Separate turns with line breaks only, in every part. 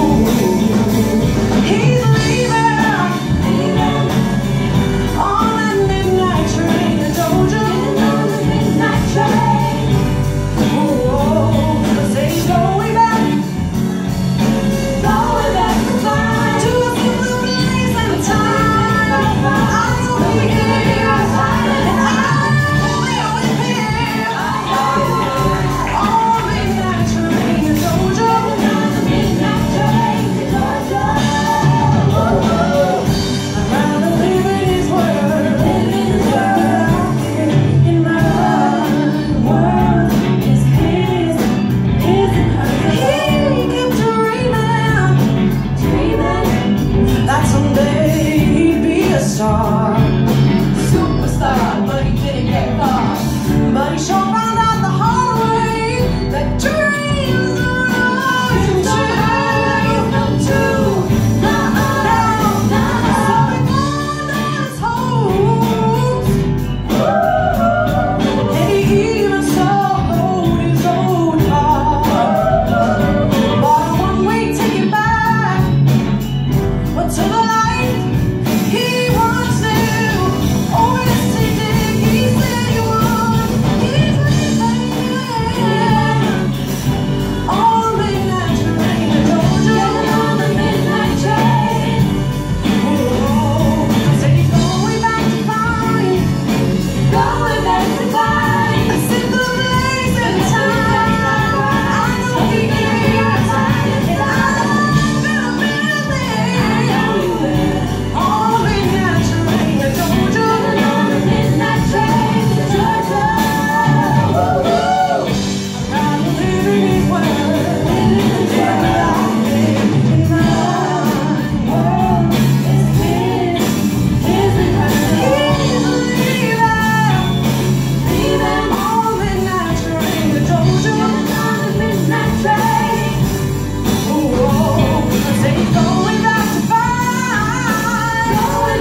uh, uh, uh.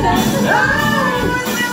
Oh,